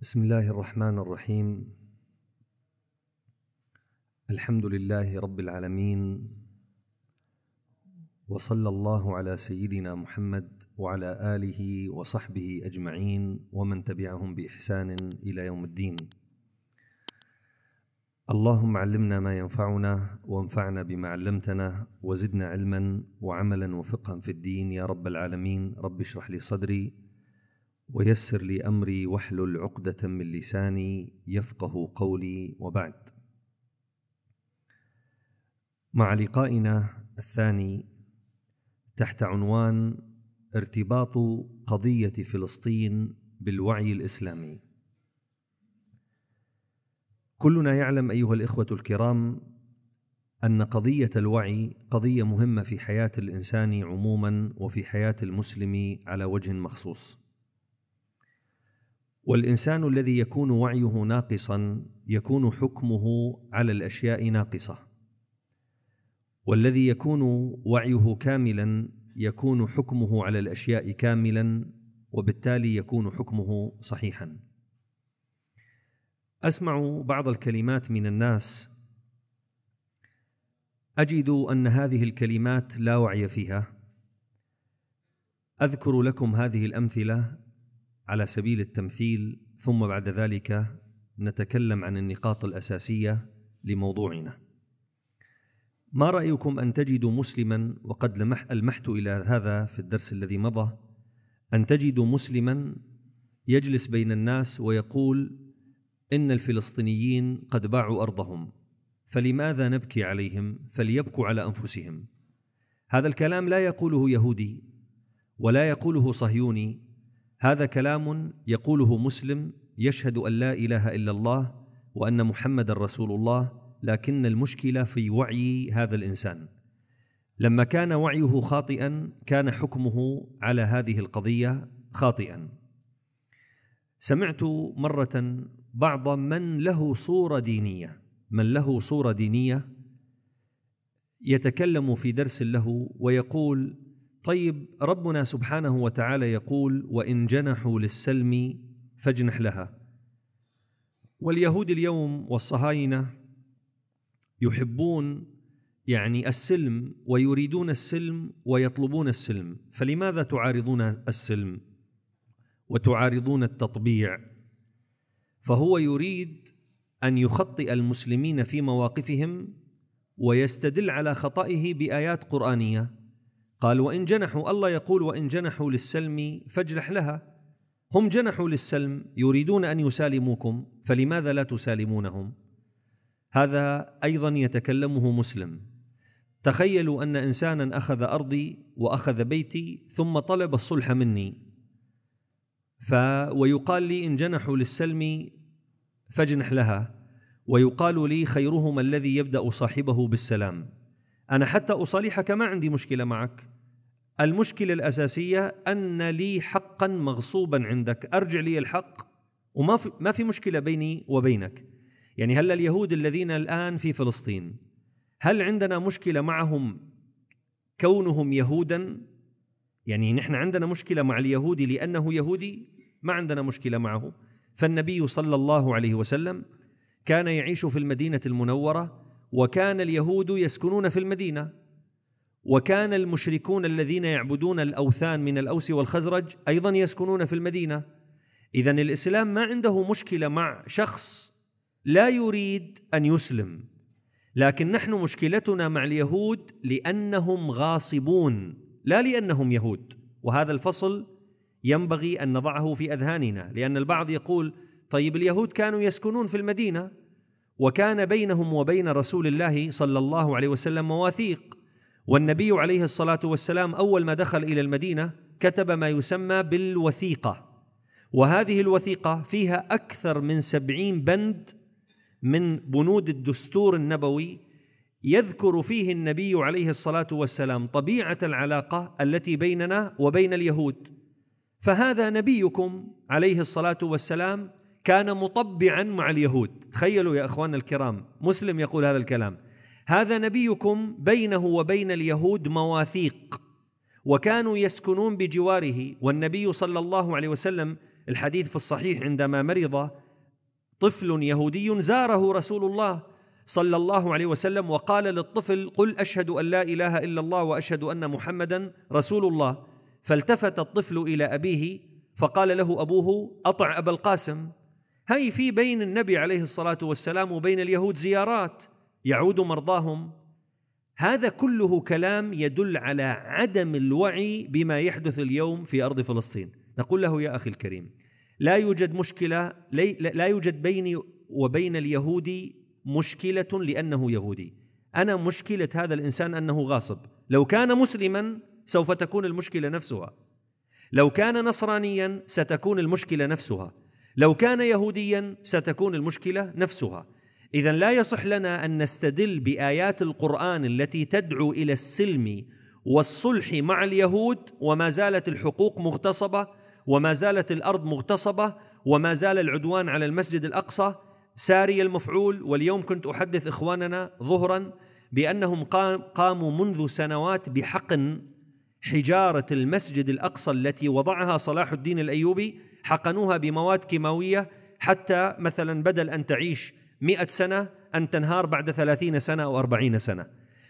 بسم الله الرحمن الرحيم. الحمد لله رب العالمين وصلى الله على سيدنا محمد وعلى آله وصحبه أجمعين ومن تبعهم بإحسان إلى يوم الدين. اللهم علمنا ما ينفعنا وانفعنا بما علمتنا وزدنا علما وعملا وفقها في الدين. يا رب العالمين رب اشرح لي صدري ويسر لي أمري واحلل عقدة من لساني يفقه قولي وبعد. مع لقائنا الثاني تحت عنوان ارتباط قضية فلسطين بالوعي الإسلامي. كلنا يعلم أيها الإخوة الكرام أن قضية الوعي قضية مهمة في حياة الإنسان عموما وفي حياة المسلم على وجه مخصوص. والإنسان الذي يكون وعيه ناقصا يكون حكمه على الأشياء ناقصة. والذي يكون وعيه كاملا يكون حكمه على الأشياء كاملا وبالتالي يكون حكمه صحيحا. أسمع بعض الكلمات من الناس. أجد أن هذه الكلمات لا وعي فيها. أذكر لكم هذه الأمثلة على سبيل التمثيل ثم بعد ذلك نتكلم عن النقاط الأساسية لموضوعنا. ما رأيكم أن تجدوا مسلما وقد لمح المحت إلى هذا في الدرس الذي مضى أن تجدوا مسلما يجلس بين الناس ويقول إن الفلسطينيين قد باعوا أرضهم فلماذا نبكي عليهم؟ فليبكوا على أنفسهم. هذا الكلام لا يقوله يهودي ولا يقوله صهيوني هذا كلام يقوله مسلم يشهد أن لا إله إلا الله وأن محمد رسول الله لكن المشكلة في وعي هذا الإنسان. لما كان وعيه خاطئا كان حكمه على هذه القضية خاطئا. سمعت مرة بعض من له صورة دينية من له صورة دينية يتكلم في درس له ويقول طيب ربنا سبحانه وتعالى يقول وإن جنحوا للسلم فاجنح لها. واليهود اليوم والصهاينة يحبون يعني السلم ويريدون السلم ويطلبون السلم. فلماذا تعارضون السلم وتعارضون التطبيع؟ فهو يريد أن يخطئ المسلمين في مواقفهم ويستدل على خطئه بآيات قرآنية. قال وإن جنحوا الله يقول وإن جنحوا للسلم فاجنح لها. هم جنحوا للسلم يريدون أن يسالموكم فلماذا لا تسالمونهم؟ هذا أيضا يتكلمه مسلم. تخيلوا أن انسانا أخذ أرضي وأخذ بيتي ثم طلب الصلح مني. ف ويقال لي إن جنحوا للسلم فاجنح لها. ويقال لي خيرهما الذي يبدأ صاحبه بالسلام. أنا حتى أصالحك ما عندي مشكلة معك. المشكلة الأساسية أن لي حقا مغصوبا عندك. أرجع لي الحق وما في ما في مشكلة بيني وبينك. يعني هل اليهود الذين الآن في فلسطين هل عندنا مشكلة معهم كونهم يهودا؟ يعني نحن عندنا مشكلة مع اليهودي لأنه يهودي؟ ما عندنا مشكلة معه. فالنبي صلى الله عليه وسلم كان يعيش في المدينة المنورة وكان اليهود يسكنون في المدينة. وكان المشركون الذين يعبدون الأوثان من الأوس والخزرج أيضا يسكنون في المدينة. اذا الإسلام ما عنده مشكلة مع شخص لا يريد أن يسلم. لكن نحن مشكلتنا مع اليهود لأنهم غاصبون لا لأنهم يهود. وهذا الفصل ينبغي أن نضعه في أذهاننا لأن البعض يقول طيب اليهود كانوا يسكنون في المدينة وكان بينهم وبين رسول الله صلى الله عليه وسلم مواثيق. والنبي عليه الصلاة والسلام أول ما دخل إلى المدينة كتب ما يسمى بالوثيقة. وهذه الوثيقة فيها أكثر من سبعين بند من بنود الدستور النبوي يذكر فيه النبي عليه الصلاة والسلام طبيعة العلاقة التي بيننا وبين اليهود. فهذا نبيكم عليه الصلاة والسلام كان مطبعا مع اليهود. تخيلوا يا اخواننا الكرام مسلم يقول هذا الكلام. هذا نبيكم بينه وبين اليهود مواثيق وكانوا يسكنون بجواره والنبي صلى الله عليه وسلم الحديث في الصحيح عندما مرض طفل يهودي زاره رسول الله صلى الله عليه وسلم وقال للطفل قل أشهد أن لا إله إلا الله وأشهد أن محمدا رسول الله. فالتفت الطفل إلى أبيه فقال له أبوه أطع أبا القاسم. هي في بين النبي عليه الصلاة والسلام وبين اليهود زيارات. يعود مرضاهم. هذا كله كلام يدل على عدم الوعي بما يحدث اليوم في أرض فلسطين. نقول له يا أخي الكريم لا يوجد مشكلة لا يوجد بيني وبين اليهودي مشكلة لأنه يهودي. أنا مشكلة هذا الإنسان أنه غاصب. لو كان مسلما سوف تكون المشكلة نفسها. لو كان نصرانيا ستكون المشكلة نفسها. لو كان يهوديا ستكون المشكلة نفسها. اذا لا يصح لنا أن نستدل بآيات القرآن التي تدعو إلى السلم والصلح مع اليهود وما زالت الحقوق مغتصبة وما زالت الأرض مغتصبة وما زال العدوان على المسجد الأقصى. ساري المفعول واليوم كنت أحدث إخواننا ظهرا بأنهم قاموا منذ سنوات بحقن حجارة المسجد الأقصى التي وضعها صلاح الدين الأيوبي حقنوها بمواد كيماوية حتى مثلا بدل أن تعيش مئة سنة أن تنهار بعد ثلاثين سنة أو أربعين سنة.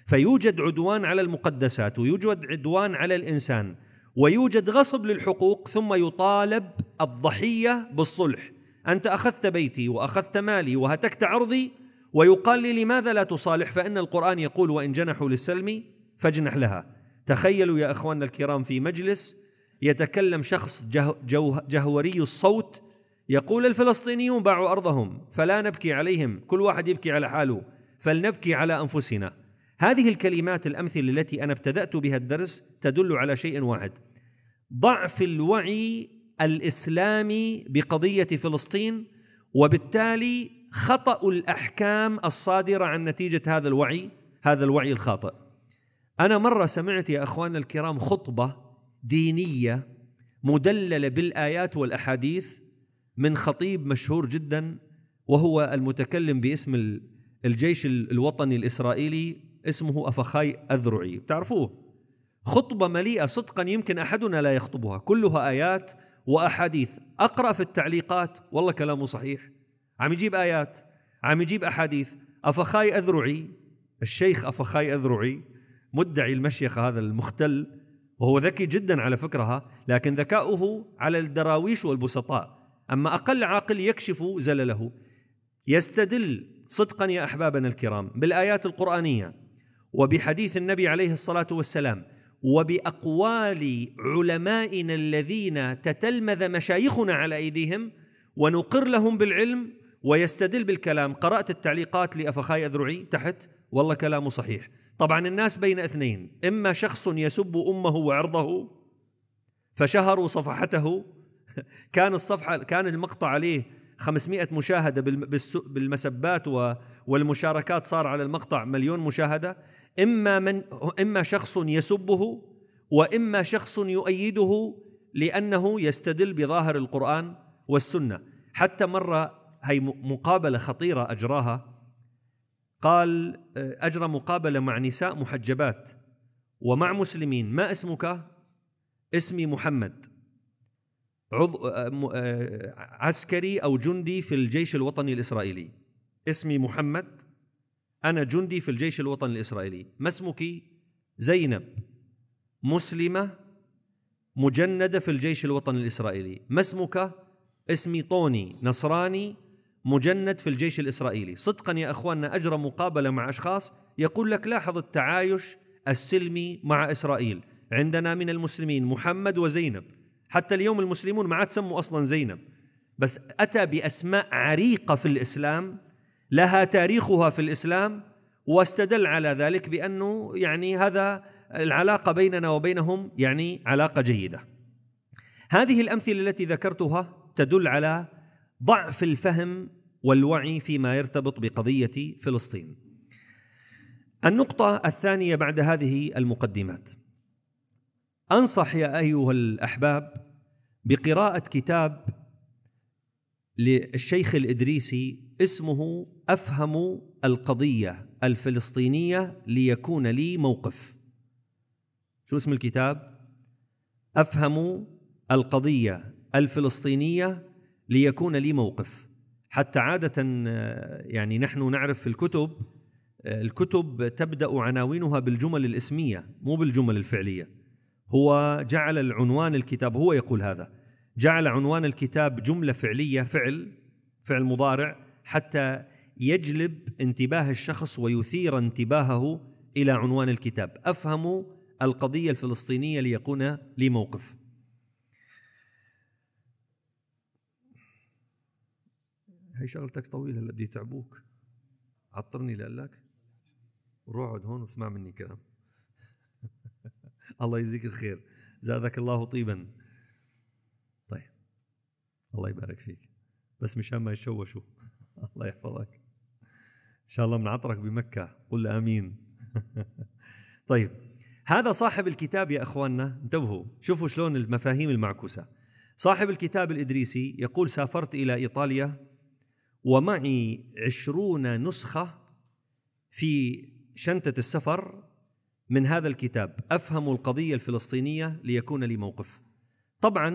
فيوجد عدوان على المقدسات ويوجد عدوان على الإنسان ويوجد غصب للحقوق ثم يطالب الضحية بالصلح. أنت أخذت بيتي وأخذت مالي وهتكت عرضي ويقال لي لماذا لا تصالح؟ فإن القرآن يقول وإن جنحوا للسلم فاجنح لها. تخيلوا يا أخواننا الكرام في مجلس يتكلم شخص جه جه جهوري الصوت يقول الفلسطينيون باعوا أرضهم فلا نبكي عليهم كل واحد يبكي على حاله فلنبكي على أنفسنا. هذه الكلمات الأمثلة التي أنا ابتدأت بها الدرس تدل على شيء واحد. ضعف الوعي الإسلامي بقضية فلسطين وبالتالي خطأ الأحكام الصادرة عن نتيجة هذا الوعي هذا الوعي الخاطئ. أنا مرة سمعت يا أخواننا الكرام خطبة دينية مدللة بالآيات والأحاديث من خطيب مشهور جدا وهو المتكلم باسم الجيش الوطني الإسرائيلي اسمه أفخاي أذرعي. بتعرفوه؟ خطبة مليئة صدقا يمكن أحدنا لا يخطبها. كلها آيات وأحاديث. أقرأ في التعليقات والله كلامه صحيح. عم يجيب آيات عم يجيب أحاديث. أفخاي أذرعي الشيخ أفخاي أذرعي مدعي المشيخة هذا المختل وهو ذكي جدا على فكرها لكن ذكاؤه على الدراويش والبسطاء. أما أقل عاقل يكشف زلله. يستدل صدقا يا أحبابنا الكرام بالآيات القرآنية وبحديث النبي عليه الصلاة والسلام وبأقوال علمائنا الذين تتلمذ مشايخنا على أيديهم ونقر لهم بالعلم ويستدل بالكلام. قرأت التعليقات لأفخاي أذرعي تحت؟ والله كلامه صحيح. طبعا الناس بين اثنين إما شخص يسب أمه وعرضه فشهروا صفحته كان الصفحة كان المقطع عليه 500 مشاهدة بالمسبات والمشاركات صار على المقطع مليون مشاهدة. إما من إما شخص يسبه وإما شخص يؤيده لأنه يستدل بظاهر القرآن والسنة. حتى مرة هي مقابلة خطيرة أجراها. قال أجرى مقابلة مع نساء محجبات ومع مسلمين. ما اسمك؟ اسمي محمد. عضو آه، آه، عسكري أو جندي في الجيش الوطني الإسرائيلي. اسمي محمد أنا جندي في الجيش الوطني الإسرائيلي. ما اسمك؟ زينب. مسلمة مجندة في الجيش الوطني الإسرائيلي. ما اسمك؟ اسمي طوني. نصراني مجند في الجيش الإسرائيلي. صدقا يا إخواننا أجرى مقابلة مع أشخاص يقول لك لاحظ التعايش السلمي مع إسرائيل. عندنا من المسلمين محمد وزينب. حتى اليوم المسلمون ما عاد سموا أصلا زينب بس أتى بأسماء عريقة في الإسلام لها تاريخها في الإسلام واستدل على ذلك بأنه يعني هذا العلاقة بيننا وبينهم يعني علاقة جيدة. هذه الأمثلة التي ذكرتها تدل على ضعف الفهم والوعي فيما يرتبط بقضية فلسطين. النقطة الثانية بعد هذه المقدمات أنصح يا أيها الأحباب بقراءة كتاب للشيخ الإدريسي اسمه أفهم القضية الفلسطينية ليكون لي موقف. شو اسم الكتاب؟ أفهم القضية الفلسطينية ليكون لي موقف. حتى عادة يعني نحن نعرف في الكتب الكتب تبدأ عناوينها بالجمل الإسمية مو بالجمل الفعلية. هو جعل العنوان الكتاب هو يقول هذا جعل عنوان الكتاب جملة فعلية فعل فعل مضارع حتى يجلب انتباه الشخص ويثير انتباهه إلى عنوان الكتاب. أفهم القضية الفلسطينية ليكون لي موقف. هي شغلتك طويلة بدي يتعبوك عطرني لك روح اقعد هون واسمع مني كلام. الله يجزيك الخير. زادك الله طيبا. طيب. الله يبارك فيك. بس مشان ما يتشوشوا. الله يحفظك. إن شاء الله بنعطرك بمكة. قل آمين. طيب. هذا صاحب الكتاب يا إخواننا. انتبهوا. شوفوا شلون المفاهيم المعكوسة. صاحب الكتاب الإدريسي يقول سافرت إلى إيطاليا ومعي عشرون نسخة في شنطة السفر من هذا الكتاب أفهم القضية الفلسطينية ليكون لي موقف. طبعا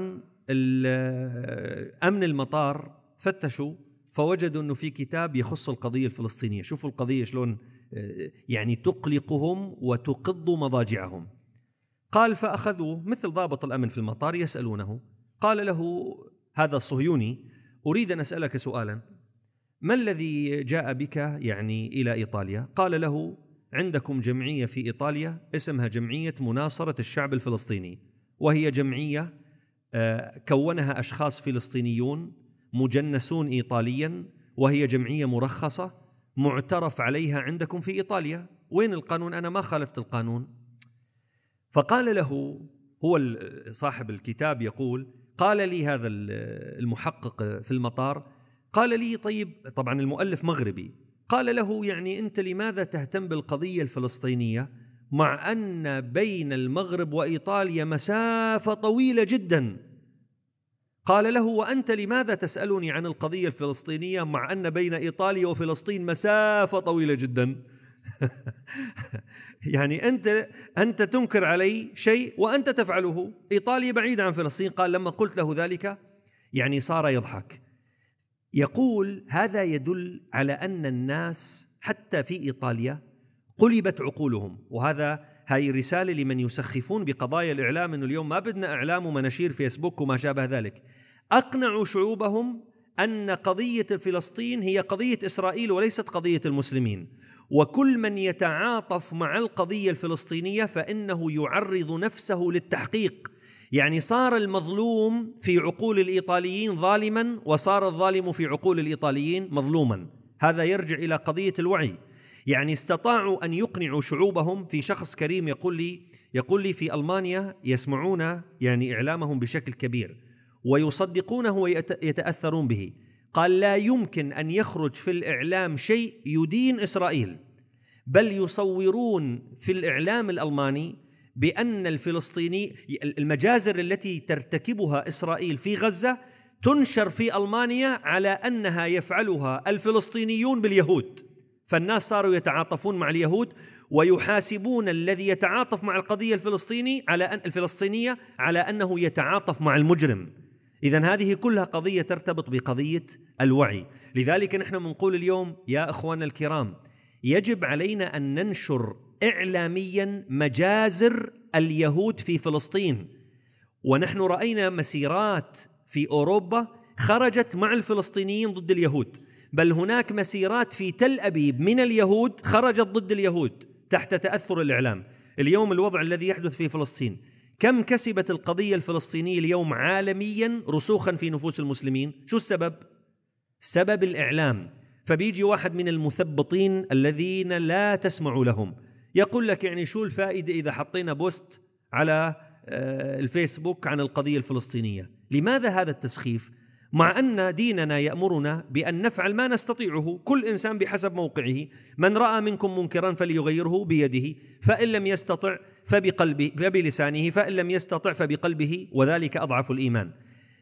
أمن المطار فتشوا فوجدوا إنه في كتاب يخص القضية الفلسطينية. شوفوا القضية شلون آه، يعني تقلقهم وتقض مضاجعهم. قال فأخذوه. مثل ضابط الأمن في المطار يسألونه. قال له هذا الصهيوني أريد أن أسألك سؤالا. ما الذي جاء بك يعني إلى إيطاليا؟ قال له عندكم جمعية في إيطاليا اسمها جمعية مناصرة الشعب الفلسطيني وهي جمعية آه، كونها أشخاص فلسطينيون مجنسون ايطاليا وهي جمعية مرخصة معترف عليها عندكم في إيطاليا. وين القانون؟ أنا ما خالفت القانون. فقال له هو صاحب الكتاب يقول قال لي هذا المحقق في المطار قال لي طيب طبعا المؤلف مغربي قال له يعني أنت لماذا تهتم بالقضية الفلسطينية؟ مع أن بين المغرب وإيطاليا مسافة طويلة جدا. قال له وأنت لماذا تسألني عن القضية الفلسطينية؟ مع أن بين إيطاليا وفلسطين مسافة طويلة جدا. يعني أنت أنت تنكر علي شيء وأنت تفعله. إيطاليا بعيدة عن فلسطين. قال لما قلت له ذلك يعني صار يضحك. يقول هذا يدل على أن الناس حتى في إيطاليا قلبت عقولهم وهذا هاي رسالة لمن يسخفون بقضايا الإعلام أنه اليوم ما بدنا إعلام ومناشير فيسبوك وما شابه ذلك. أقنعوا شعوبهم أن قضية فلسطين هي قضية إسرائيل وليست قضية المسلمين. وكل من يتعاطف مع القضية الفلسطينية فإنه يعرض نفسه للتحقيق. يعني صار المظلوم في عقول الإيطاليين ظالما وصار الظالم في عقول الإيطاليين مظلوما. هذا يرجع إلى قضية الوعي. يعني استطاعوا أن يقنعوا شعوبهم في شخص كريم يقول لي يقول لي في ألمانيا يسمعون يعني إعلامهم بشكل كبير ويصدقونه ويتأثرون به. قال لا يمكن أن يخرج في الإعلام شيء يدين إسرائيل بل يصورون في الإعلام الألماني بأن الفلسطيني المجازر التي ترتكبها إسرائيل في غزة تنشر في ألمانيا على أنها يفعلها الفلسطينيون باليهود. فالناس صاروا يتعاطفون مع اليهود ويحاسبون الذي يتعاطف مع القضية الفلسطيني على أن الفلسطينية على أنه يتعاطف مع المجرم. إذا هذه كلها قضية ترتبط بقضية الوعي. لذلك نحن بنقول اليوم يا أخوانا الكرام يجب علينا أن ننشر إعلاميا مجازر اليهود في فلسطين. ونحن رأينا مسيرات في أوروبا خرجت مع الفلسطينيين ضد اليهود. بل هناك مسيرات في تل أبيب من اليهود خرجت ضد اليهود تحت تأثر الإعلام. اليوم الوضع الذي يحدث في فلسطين. كم كسبت القضية الفلسطينية اليوم عالميا رسوخا في نفوس المسلمين؟ شو السبب؟ سبب الإعلام. فبيجي واحد من المثبطين الذين لا تسمع لهم. يقول لك يعني شو الفائدة إذا حطينا بوست على آه، الفيسبوك عن القضية الفلسطينية؟ لماذا هذا التسخيف؟ مع أن ديننا يأمرنا بأن نفعل ما نستطيعه كل إنسان بحسب موقعه من رأى منكم منكرا فليغيره بيده فإن لم يستطع فبقلبه فبلسانه فإن لم يستطع فبقلبه وذلك أضعف الإيمان.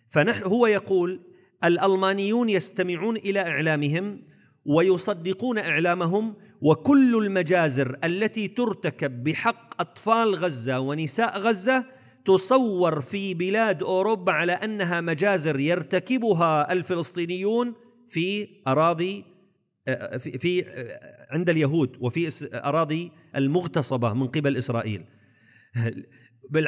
فنحن هو يقول الألمانيون يستمعون إلى إعلامهم ويصدقون إعلامهم وكل المجازر التي ترتكب بحق أطفال غزة ونساء غزة تصور في بلاد أوروبا على أنها مجازر يرتكبها الفلسطينيون في أراضي في, في عند اليهود وفي أراضي المغتصبة من قبل إسرائيل.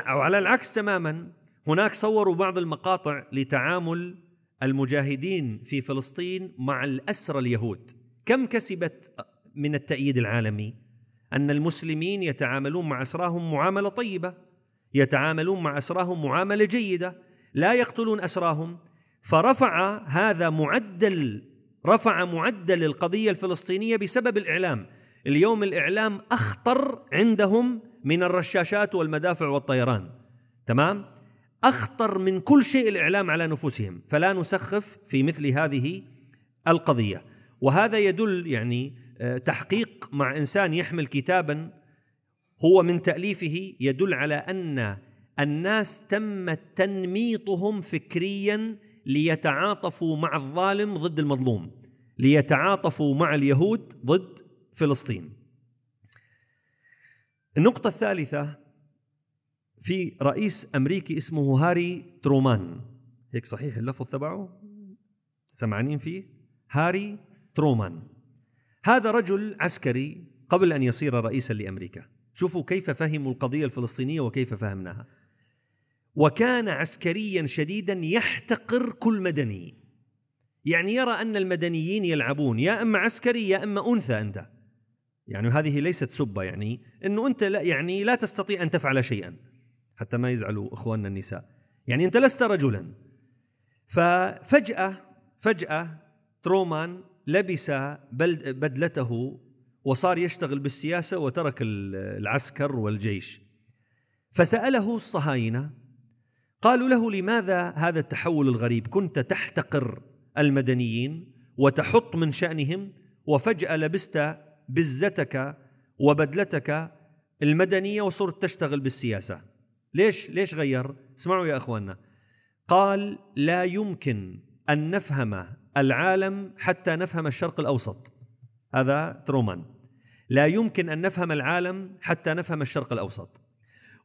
وعلى العكس تماما هناك صوروا بعض المقاطع لتعامل المجاهدين في فلسطين مع الأسرى اليهود. كم كسبت من التأييد العالمي أن المسلمين يتعاملون مع أسراهم معاملة طيبة يتعاملون مع أسراهم معاملة جيدة لا يقتلون أسراهم فرفع هذا معدل رفع معدل القضية الفلسطينية بسبب الإعلام. اليوم الإعلام أخطر عندهم من الرشاشات والمدافع والطيران. تمام؟ أخطر من كل شيء الإعلام على نفوسهم. فلا نسخف في مثل هذه القضية. وهذا يدل يعني تحقيق مع إنسان يحمل كتابا هو من تأليفه يدل على أن الناس تم تنميطهم فكريا ليتعاطفوا مع الظالم ضد المظلوم ليتعاطفوا مع اليهود ضد فلسطين. النقطة الثالثة في رئيس أمريكي اسمه هاري ترومان. هيك صحيح اللفظ تبعه؟ سمعانين فيه؟ هاري ترومان. هذا رجل عسكري قبل أن يصير رئيسا لأمريكا. شوفوا كيف فهموا القضية الفلسطينية وكيف فهمناها. وكان عسكريا شديدا يحتقر كل مدني. يعني يرى أن المدنيين يلعبون يا إما عسكري يا إما أنثى أنت. يعني هذه ليست سبة يعني إنه أنت لا يعني لا تستطيع أن تفعل شيئا حتى ما يزعلوا إخواننا النساء. يعني أنت لست رجلا. ففجأة فجأة ترومان لبس بدلته وصار يشتغل بالسياسة وترك العسكر والجيش. فسأله الصهاينة قالوا له لماذا هذا التحول الغريب؟ كنت تحتقر المدنيين وتحط من شأنهم وفجأة لبست بزتك وبدلتك المدنية وصرت تشتغل بالسياسة. ليش ليش غير؟ اسمعوا يا أخواننا. قال لا يمكن أن نفهم العالم حتى نفهم الشرق الأوسط. هذا ترومان. لا يمكن أن نفهم العالم حتى نفهم الشرق الأوسط.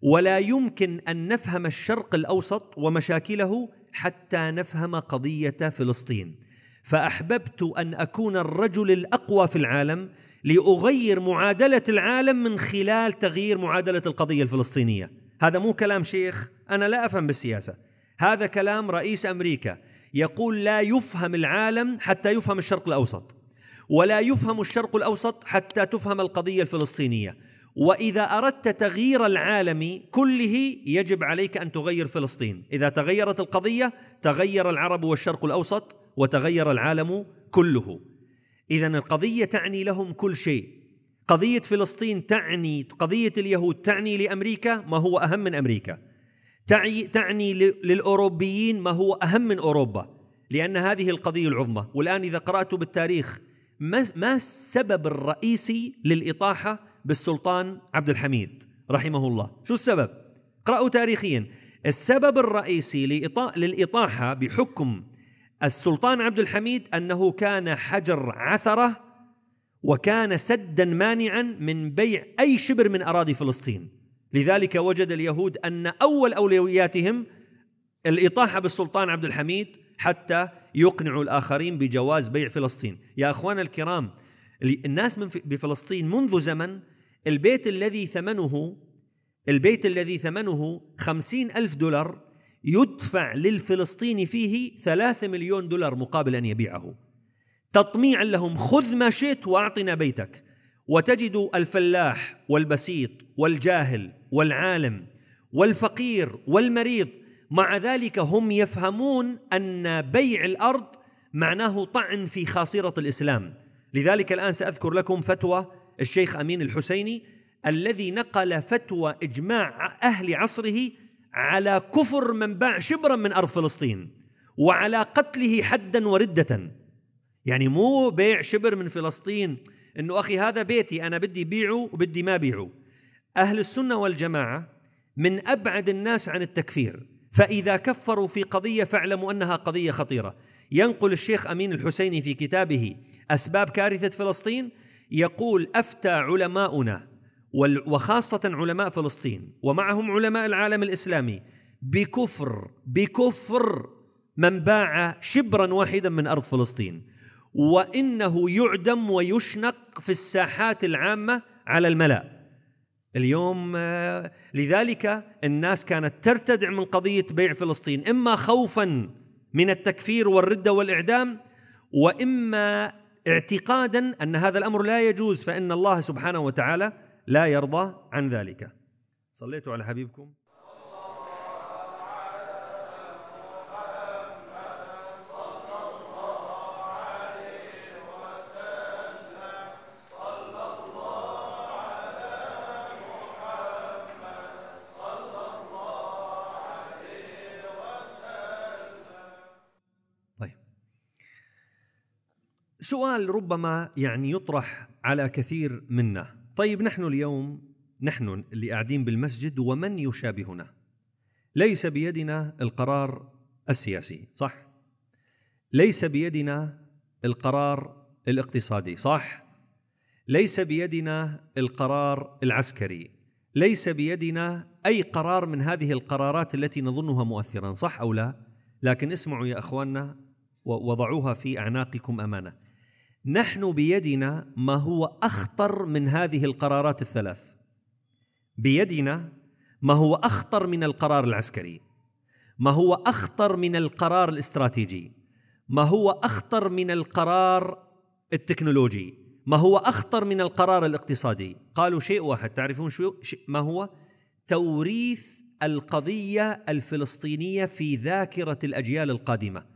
ولا يمكن أن نفهم الشرق الأوسط ومشاكله حتى نفهم قضية فلسطين. فأحببت أن أكون الرجل الأقوى في العالم لأغير معادلة العالم من خلال تغيير معادلة القضية الفلسطينية. هذا مو كلام شيخ أنا لا أفهم بالسياسة. هذا كلام رئيس أمريكا. يقول لا يفهم العالم حتى يفهم الشرق الأوسط ولا يفهم الشرق الأوسط حتى تفهم القضية الفلسطينية. وإذا أردت تغيير العالم كله يجب عليك أن تغير فلسطين. إذا تغيرت القضية تغير العرب والشرق الأوسط وتغير العالم كله. اذا القضية تعني لهم كل شيء. قضية فلسطين تعني قضية اليهود تعني لأمريكا ما هو أهم من أمريكا. تعني للأوروبيين ما هو أهم من أوروبا لأن هذه القضية العظمى. والآن إذا قرأت بالتاريخ ما السبب الرئيسي للإطاحة بالسلطان عبد الحميد رحمه الله؟ شو السبب؟ اقرأوا تاريخيا. السبب الرئيسي للإطاحة بحكم السلطان عبد الحميد أنه كان حجر عثرة وكان سدا مانعا من بيع أي شبر من أراضي فلسطين. لذلك وجد اليهود أن أول أولوياتهم الإطاحة بالسلطان عبد الحميد حتى يقنعوا الآخرين بجواز بيع فلسطين. يا اخوانا الكرام الناس من بفلسطين منذ زمن البيت الذي ثمنه البيت الذي ثمنه خمسين ألف دولار يدفع للفلسطيني فيه ثلاثة مليون دولار مقابل أن يبيعه. تطميعا لهم خذ ما شئت وأعطنا بيتك. وتجد الفلاح والبسيط والجاهل والعالم والفقير والمريض. مع ذلك هم يفهمون أن بيع الأرض معناه طعن في خاصرة الإسلام. لذلك الآن سأذكر لكم فتوى الشيخ أمين الحسيني الذي نقل فتوى إجماع أهل عصره على كفر من باع شبرا من أرض فلسطين وعلى قتله حدا وردة. يعني مو بيع شبر من فلسطين إنه أخي هذا بيتي أنا بدي بيعه وبدي ما بيعه. أهل السنة والجماعة من أبعد الناس عن التكفير فإذا كفروا في قضية فاعلموا أنها قضية خطيرة. ينقل الشيخ أمين الحسيني في كتابه أسباب كارثة فلسطين يقول أفتى علماؤنا وخاصة علماء فلسطين ومعهم علماء العالم الإسلامي بكفر بكفر من باع شبرا واحدا من أرض فلسطين وإنه يعدم ويشنق في الساحات العامة على الملأ اليوم آه، لذلك الناس كانت ترتدع من قضية بيع فلسطين إما خوفا من التكفير والردة والإعدام وإما اعتقادا أن هذا الأمر لا يجوز فإن الله سبحانه وتعالى لا يرضى عن ذلك. صليتوا على حبيبكم. سؤال ربما يعني يطرح على كثير منا. طيب نحن اليوم نحن اللي قاعدين بالمسجد ومن يشابهنا؟ ليس بيدنا القرار السياسي صح؟ ليس بيدنا القرار الاقتصادي صح؟ ليس بيدنا القرار العسكري. ليس بيدنا أي قرار من هذه القرارات التي نظنها مؤثرا صح أو لا؟ لكن اسمعوا يا أخواننا وضعوها في أعناقكم أمانة. نحن بيدنا ما هو أخطر من هذه القرارات الثلاث. بيدنا ما هو أخطر من القرار العسكري. ما هو أخطر من القرار الاستراتيجي. ما هو أخطر من القرار التكنولوجي. ما هو أخطر من القرار الاقتصادي. قالوا شيء واحد تعرفون شو؟ ما هو؟ توريث القضية الفلسطينية في ذاكرة الأجيال القادمة.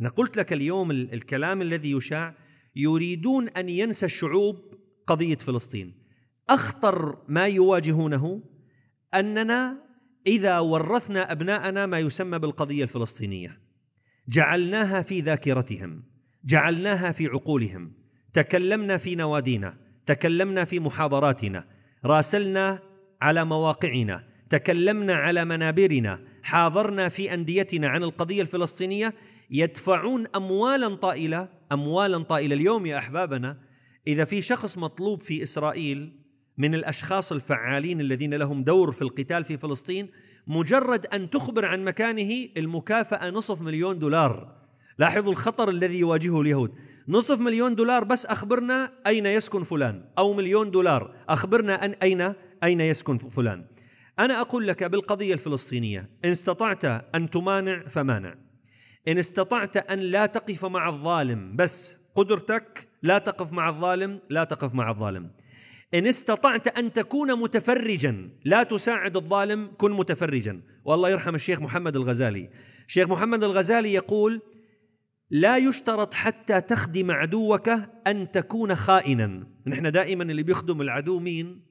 أنا قلت لك اليوم الكلام الذي يشاع يريدون أن ينسى الشعوب قضية فلسطين. أخطر ما يواجهونه أننا إذا ورثنا أبناءنا ما يسمى بالقضية الفلسطينية. جعلناها في ذاكرتهم جعلناها في عقولهم تكلمنا في نوادينا تكلمنا في محاضراتنا راسلنا على مواقعنا تكلمنا على منابرنا حاضرنا في أنديتنا عن القضية الفلسطينية يدفعون اموالا طائلة اموالا طائله اليوم يا أحبابنا إذا في شخص مطلوب في إسرائيل من الأشخاص الفعالين الذين لهم دور في القتال في فلسطين مجرد أن تخبر عن مكانه المكافأة نصف مليون دولار. لاحظوا الخطر الذي يواجهه اليهود. نصف مليون دولار بس أخبرنا أين يسكن فلان أو مليون دولار. أخبرنا أن أين أين يسكن فلان. أنا أقول لك بالقضية الفلسطينية إن استطعت أن تمانع فمانع. إن استطعت أن لا تقف مع الظالم بس قدرتك لا تقف مع الظالم لا تقف مع الظالم. إن استطعت أن تكون متفرجا لا تساعد الظالم كن متفرجا. والله يرحم الشيخ محمد الغزالي. الشيخ محمد الغزالي يقول لا يشترط حتى تخدم عدوك أن تكون خائنا. نحن دائما اللي بيخدم العدو مين؟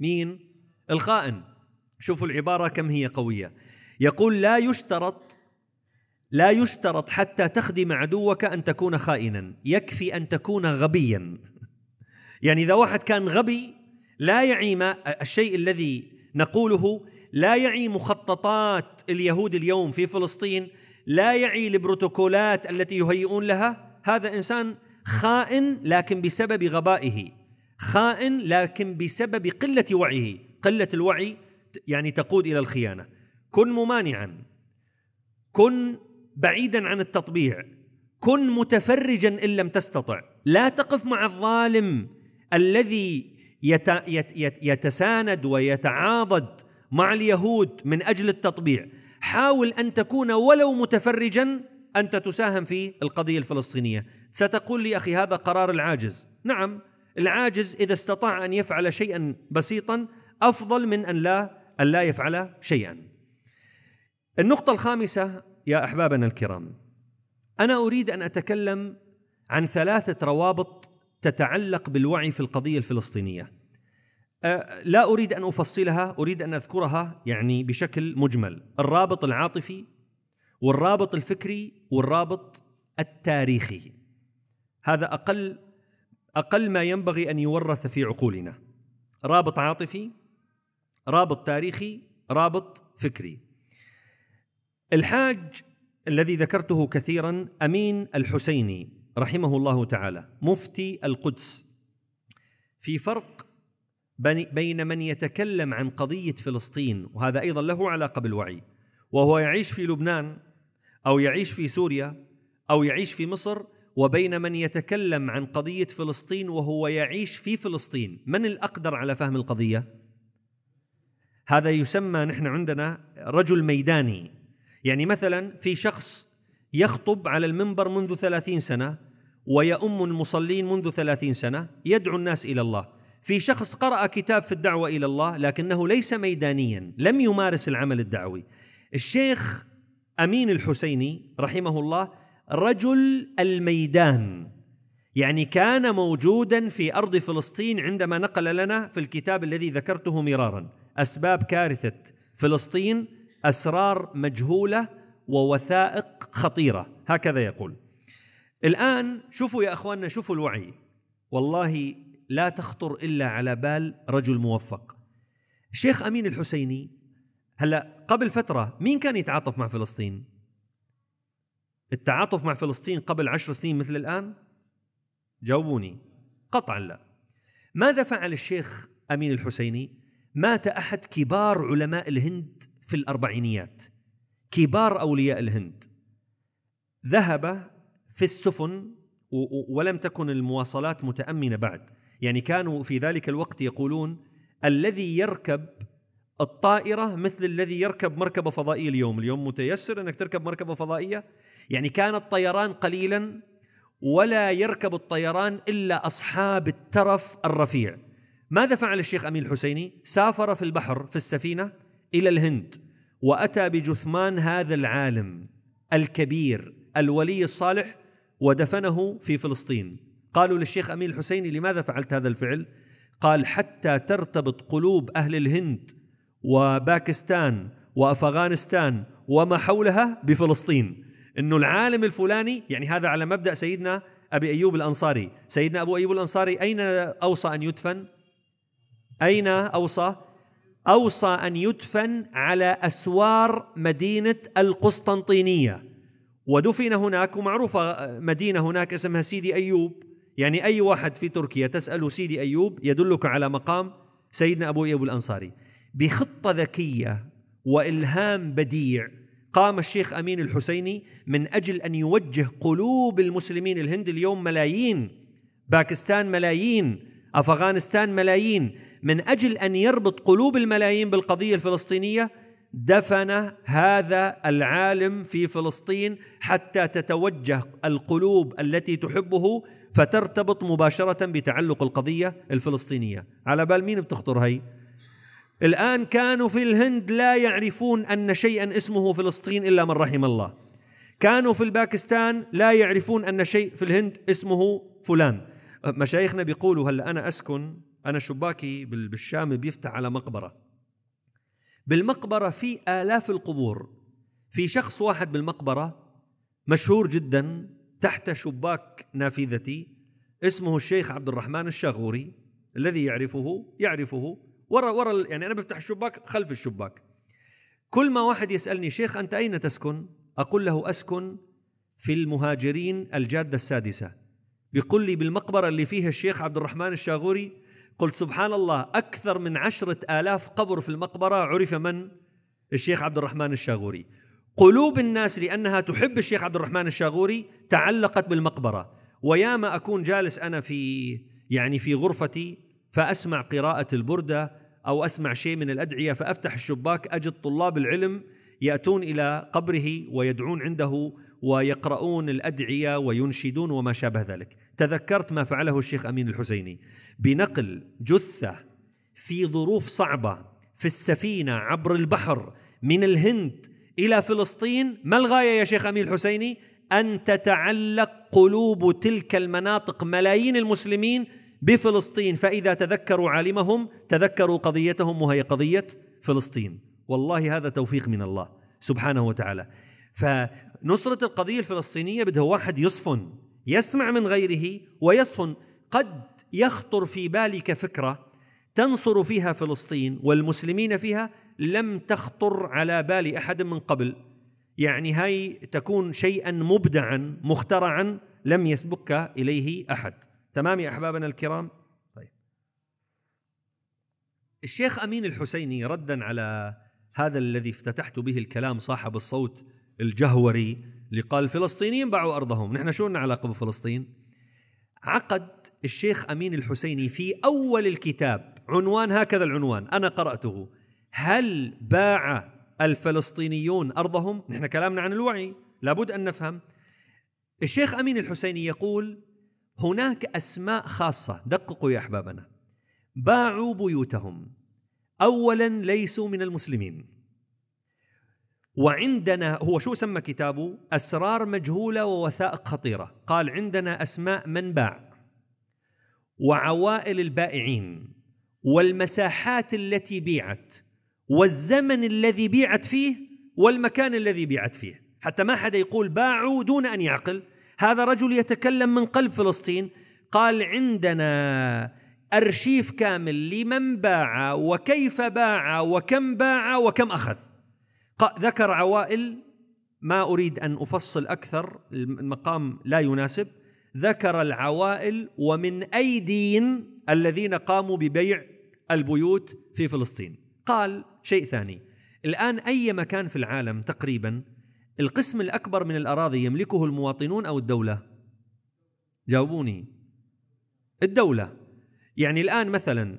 مين؟ الخائن. شوفوا العبارة كم هي قوية. يقول لا يشترط لا يشترط حتى تخدم عدوك أن تكون خائنا. يكفي أن تكون غبيا. يعني إذا واحد كان غبي لا يعي ما الشيء الذي نقوله لا يعي مخططات اليهود اليوم في فلسطين لا يعي البروتوكولات التي يهيئون لها. هذا إنسان خائن لكن بسبب غبائه. خائن لكن بسبب قلة وعيه. قلة الوعي يعني تقود إلى الخيانة. كن ممانعا. كن بعيدا عن التطبيع. كن متفرجا إن لم تستطع. لا تقف مع الظالم الذي يتساند ويتعاضد مع اليهود من أجل التطبيع. حاول أن تكون ولو متفرجا أنت تساهم في القضية الفلسطينية. ستقول لي أخي هذا قرار العاجز. نعم العاجز إذا استطاع أن يفعل شيئا بسيطا أفضل من أن لا أن لا يفعل شيئا. النقطة الخامسة يا أحبابنا الكرام أنا أريد أن أتكلم عن ثلاثة روابط تتعلق بالوعي في القضية الفلسطينية. أه، لا أريد أن أفصلها أريد أن أذكرها يعني بشكل مجمل. الرابط العاطفي والرابط الفكري والرابط التاريخي. هذا أقل أقل ما ينبغي أن يورث في عقولنا. رابط عاطفي رابط تاريخي رابط فكري. الحاج الذي ذكرته كثيرا أمين الحسيني رحمه الله تعالى مفتي القدس. في فرق بين من يتكلم عن قضية فلسطين وهذا أيضا له علاقة بالوعي وهو يعيش في لبنان أو يعيش في سوريا أو يعيش في مصر وبين من يتكلم عن قضية فلسطين وهو يعيش في فلسطين. من الأقدر على فهم القضية؟ هذا يسمى نحن عندنا رجل ميداني. يعني مثلا في شخص يخطب على المنبر منذ ثلاثين سنة ويؤم المصلين منذ ثلاثين سنة يدعو الناس إلى الله. في شخص قرأ كتاب في الدعوة إلى الله لكنه ليس ميدانيا لم يمارس العمل الدعوي. الشيخ أمين الحسيني رحمه الله رجل الميدان يعني كان موجودا في أرض فلسطين عندما نقل لنا في الكتاب الذي ذكرته مرارا أسباب كارثة فلسطين أسرار مجهولة ووثائق خطيرة هكذا يقول. الآن شوفوا يا أخواننا شوفوا الوعي. والله لا تخطر إلا على بال رجل موفق. الشيخ أمين الحسيني هلا قبل فترة مين كان يتعاطف مع فلسطين؟ التعاطف مع فلسطين قبل عشر سنين مثل الآن؟ جاوبوني. قطعا لا. ماذا فعل الشيخ أمين الحسيني؟ مات أحد كبار علماء الهند في الأربعينيات. كبار أولياء الهند. ذهب في السفن ولم تكن المواصلات متأمنة بعد. يعني كانوا في ذلك الوقت يقولون الذي يركب الطائرة مثل الذي يركب مركبة فضائية اليوم. اليوم متيسر أنك تركب مركبة فضائية. يعني كان الطيران قليلا ولا يركب الطيران إلا أصحاب الترف الرفيع. ماذا فعل الشيخ أمين الحسيني؟ سافر في البحر في السفينة إلى الهند. وأتى بجثمان هذا العالم الكبير الولي الصالح ودفنه في فلسطين قالوا للشيخ أمين الحسيني لماذا فعلت هذا الفعل؟ قال حتى ترتبط قلوب أهل الهند وباكستان وأفغانستان وما حولها بفلسطين إنه العالم الفلاني يعني هذا على مبدأ سيدنا أبي أيوب الأنصاري، سيدنا أبو أيوب الأنصاري أين أوصى أن يدفن؟ أين أوصى؟ أوصى أن يدفن على أسوار مدينة القسطنطينية. ودفن هناك ومعروفه مدينة هناك اسمها سيدي أيوب. يعني أي واحد في تركيا تسأله سيدي أيوب يدلك على مقام سيدنا أبو أيوب الأنصاري. بخطة ذكية وإلهام بديع قام الشيخ أمين الحسيني من أجل أن يوجه قلوب المسلمين الهند اليوم ملايين باكستان ملايين أفغانستان ملايين. من أجل أن يربط قلوب الملايين بالقضية الفلسطينية دفن هذا العالم في فلسطين حتى تتوجه القلوب التي تحبه فترتبط مباشرة بتعلق القضية الفلسطينية. على بال مين بتخطر هي؟ الآن كانوا في الهند لا يعرفون أن شيئا اسمه فلسطين إلا من رحم الله. كانوا في الباكستان لا يعرفون أن شيء في الهند اسمه فلان. مشايخنا بيقولوا هلأ أنا أسكن أنا شباكي بالشام بيفتح على مقبرة. بالمقبرة في آلاف القبور. في شخص واحد بالمقبرة مشهور جدا تحت شباك نافذتي اسمه الشيخ عبد الرحمن الشاغوري الذي يعرفه يعرفه. ورا ورا يعني أنا بفتح الشباك خلف الشباك. كل ما واحد يسألني شيخ أنت أين تسكن؟ أقول له أسكن في المهاجرين الجادة السادسة. بيقول لي بالمقبرة اللي فيها الشيخ عبد الرحمن الشاغوري قلت سبحان الله أكثر من عشرة آلاف قبر في المقبرة عرف من؟ الشيخ عبد الرحمن الشاغوري قلوب الناس لأنها تحب الشيخ عبد الرحمن الشاغوري تعلقت بالمقبرة وياما أكون جالس أنا في يعني في غرفتي فأسمع قراءة البردة أو أسمع شيء من الأدعية فأفتح الشباك أجد طلاب العلم يأتون إلى قبره ويدعون عنده ويقرؤون الأدعية وينشدون وما شابه ذلك. تذكرت ما فعله الشيخ أمين الحسيني بنقل جثة في ظروف صعبة في السفينة عبر البحر من الهند إلى فلسطين. ما الغاية يا شيخ أمين الحسيني؟ أن تتعلق قلوب تلك المناطق ملايين المسلمين بفلسطين. فإذا تذكروا عالمهم تذكروا قضيتهم وهي قضية فلسطين. والله هذا توفيق من الله سبحانه وتعالى. فنصرة القضية الفلسطينية بده واحد يصفن يسمع من غيره ويصفن. قد يخطر في بالك فكرة تنصر فيها فلسطين والمسلمين فيها لم تخطر على بال أحد من قبل. يعني هاي تكون شيئا مبدعا مخترعا لم يسبقك إليه أحد. تمام يا أحبابنا الكرام؟ طيب. الشيخ أمين الحسيني ردا على هذا الذي افتتحت به الكلام صاحب الصوت الجهوري اللي قال الفلسطينيين باعوا أرضهم، نحن شو لنا علاقة بفلسطين؟ عقد الشيخ أمين الحسيني في أول الكتاب عنوان هكذا العنوان أنا قرأته هل باع الفلسطينيون أرضهم؟ نحن كلامنا عن الوعي، لابد أن نفهم. الشيخ أمين الحسيني يقول هناك أسماء خاصة، دققوا يا أحبابنا. باعوا بيوتهم اولا ليسوا من المسلمين. وعندنا هو شو سمى كتابه؟ أسرار مجهولة ووثائق خطيرة. قال عندنا أسماء من باع وعوائل البائعين. والمساحات التي بيعت. والزمن الذي بيعت فيه. والمكان الذي بيعت فيه. حتى ما حدا يقول باعوا دون أن يعقل. هذا رجل يتكلم من قلب فلسطين. قال عندنا أرشيف كامل لمن باع وكيف باع وكم باع وكم أخذ. ذكر عوائل ما أريد أن أفصل أكثر المقام لا يناسب. ذكر العوائل ومن أي دين الذين قاموا ببيع البيوت في فلسطين. قال شيء ثاني. الآن أي مكان في العالم تقريبا القسم الأكبر من الأراضي يملكه المواطنون أو الدولة؟ جاوبوني. الدولة. يعني الآن مثلا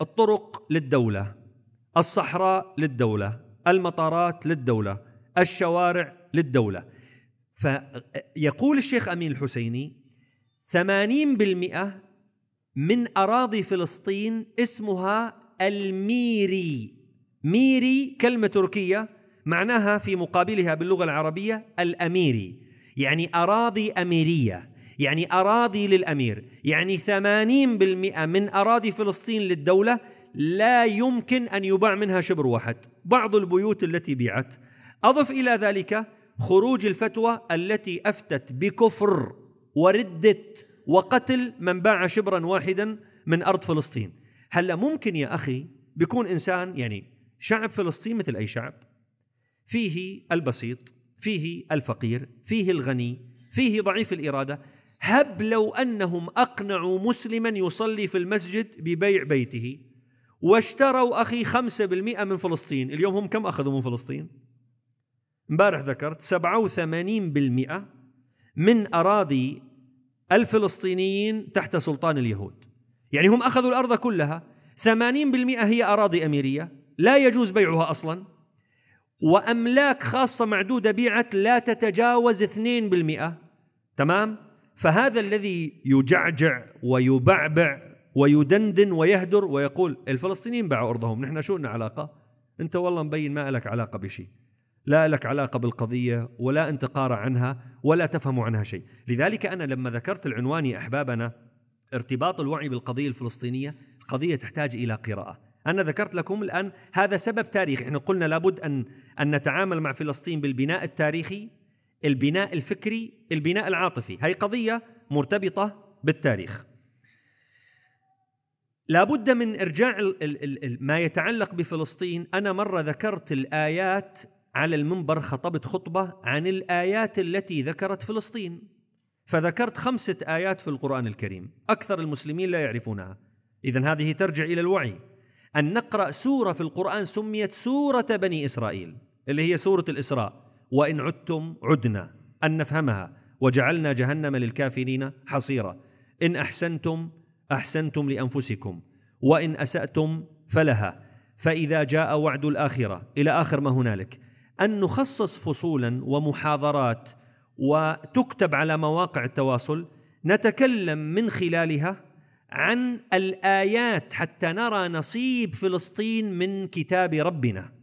الطرق للدولة الصحراء للدولة المطارات للدولة الشوارع للدولة. فيقول الشيخ أمين الحسيني ثمانين بالمئة من أراضي فلسطين اسمها الميري. ميري كلمة تركية معناها في مقابلها باللغة العربية الأميري يعني أراضي أميرية. يعني أراضي للأمير. يعني ثمانين بالمئة من أراضي فلسطين للدولة لا يمكن أن يباع منها شبر واحد. بعض البيوت التي بيعت. أضف إلى ذلك خروج الفتوى التي أفتت بكفر وردة وقتل من باع شبرا واحدا من أرض فلسطين. هلأ ممكن يا أخي بيكون إنسان يعني شعب فلسطين مثل أي شعب. فيه البسيط فيه الفقير فيه الغني فيه ضعيف الإرادة. هب لو أنهم أقنعوا مسلما يصلي في المسجد ببيع بيته واشتروا أخي خمسة بالمئة من فلسطين. اليوم هم كم أخذوا من فلسطين؟ امبارح ذكرت سبعة وثمانين بالمئة من أراضي الفلسطينيين تحت سلطان اليهود. يعني هم أخذوا الأرض كلها. ثمانين بالمئة هي أراضي أميرية. لا يجوز بيعها أصلا. وأملاك خاصة معدودة بيعت لا تتجاوز اثنين بالمئة. تمام؟ فهذا الذي يجعجع ويبعبع ويدندن ويهدر ويقول الفلسطينيين باعوا أرضهم نحن شو لنا علاقة؟ أنت والله مبين ما لك علاقة بشيء. لا لك علاقة بالقضية ولا أنت قارع عنها ولا تفهم عنها شيء. لذلك أنا لما ذكرت العنوان يا أحبابنا ارتباط الوعي بالقضية الفلسطينية قضية تحتاج إلى قراءة. أنا ذكرت لكم الآن هذا سبب تاريخي. إحنا قلنا لابد أن أن نتعامل مع فلسطين بالبناء التاريخي البناء الفكري البناء العاطفي. هي قضية مرتبطة بالتاريخ. لابد من إرجاع ما يتعلق بفلسطين. أنا مرة ذكرت الآيات على المنبر خطبت خطبة عن الآيات التي ذكرت فلسطين. فذكرت خمسة آيات في القرآن الكريم. أكثر المسلمين لا يعرفونها. إذا هذه ترجع إلى الوعي. أن نقرأ سورة في القرآن سميت سورة بني إسرائيل اللي هي سورة الإسراء. وإن عدتم عدنا أن نفهمها. وجعلنا جهنم للكافرين حصيرا. إن أحسنتم أحسنتم لأنفسكم. وإن أسأتم فلها. فإذا جاء وعد الآخرة إلى آخر ما هنالك. أن نخصص فصولا ومحاضرات وتكتب على مواقع التواصل. نتكلم من خلالها عن الآيات حتى نرى نصيب فلسطين من كتاب ربنا.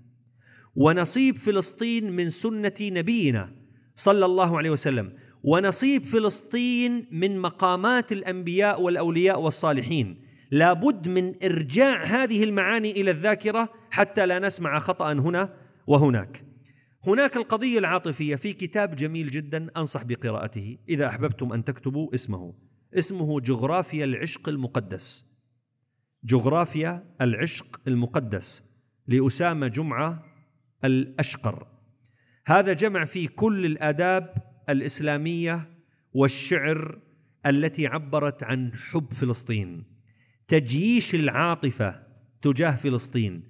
ونصيب فلسطين من سنة نبينا صلى الله عليه وسلم. ونصيب فلسطين من مقامات الأنبياء والأولياء والصالحين. لابد من إرجاع هذه المعاني إلى الذاكرة حتى لا نسمع خطأ هنا وهناك. هناك القضية العاطفية في كتاب جميل جدا أنصح بقراءته. إذا أحببتم أن تكتبوا اسمه. اسمه جغرافيا العشق المقدس. جغرافيا العشق المقدس. لأسامة جمعة الأشقر. هذا جمع فيه كل الآداب الإسلامية والشعر التي عبرت عن حب فلسطين. تجييش العاطفة تجاه فلسطين.